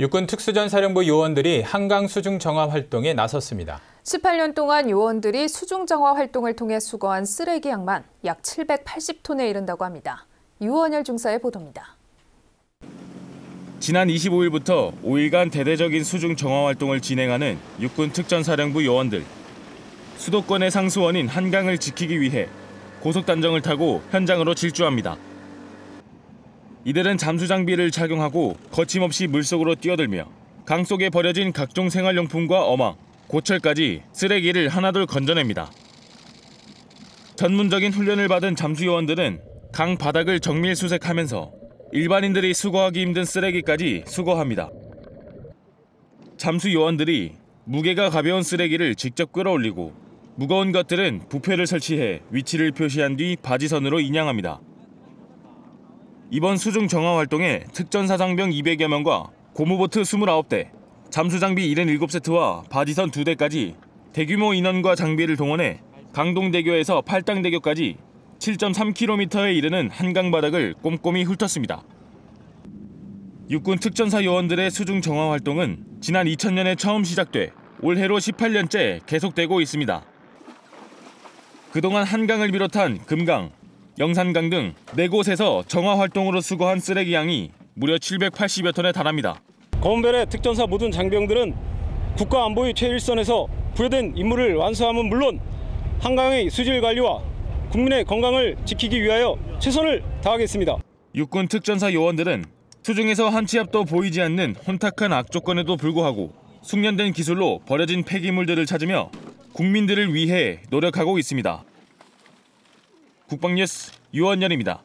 육군 특수전사령부 요원들이 한강 수중 정화 활동에 나섰습니다. 18년 동안 요원들이 수중 정화 활동을 통해 수거한 쓰레기 양만 약 780톤에 이른다고 합니다. 유원열 중사의 보도입니다. 지난 25일부터 5일간 대대적인 수중 정화 활동을 진행하는 육군 특전사령부 요원들. 수도권의 상수원인 한강을 지키기 위해 고속단정을 타고 현장으로 질주합니다. 이들은 잠수 장비를 착용하고 거침없이 물속으로 뛰어들며 강 속에 버려진 각종 생활용품과 어망, 고철까지 쓰레기를 하나둘 건져냅니다. 전문적인 훈련을 받은 잠수 요원들은 강 바닥을 정밀 수색하면서 일반인들이 수거하기 힘든 쓰레기까지 수거합니다. 잠수 요원들이 무게가 가벼운 쓰레기를 직접 끌어올리고 무거운 것들은 부패를 설치해 위치를 표시한 뒤 바지선으로 인양합니다. 이번 수중 정화 활동에 특전사상병 200여 명과 고무보트 29대, 잠수장비 77세트와 바지선 2대까지 대규모 인원과 장비를 동원해 강동대교에서 팔당대교까지 7.3km에 이르는 한강 바닥을 꼼꼼히 훑었습니다. 육군 특전사 요원들의 수중 정화 활동은 지난 2000년에 처음 시작돼 올해로 18년째 계속되고 있습니다. 그동안 한강을 비롯한 금강, 영산강 등 4곳에서 정화 활동으로 수거한 쓰레기 양이 무려 780여 톤에 달합니다. 검은별의 특전사 모든 장병들은 국가 안보의 최일선에서 부여된 임무를 완수함은 물론 한강의 수질 관리와 국민의 건강을 지키기 위하여 최선을 다하겠습니다. 육군 특전사 요원들은 수중에서 한치 앞도 보이지 않는 혼탁한 악조건에도 불구하고 숙련된 기술로 버려진 폐기물들을 찾으며 국민들을 위해 노력하고 있습니다. 국방뉴스 유원열입니다.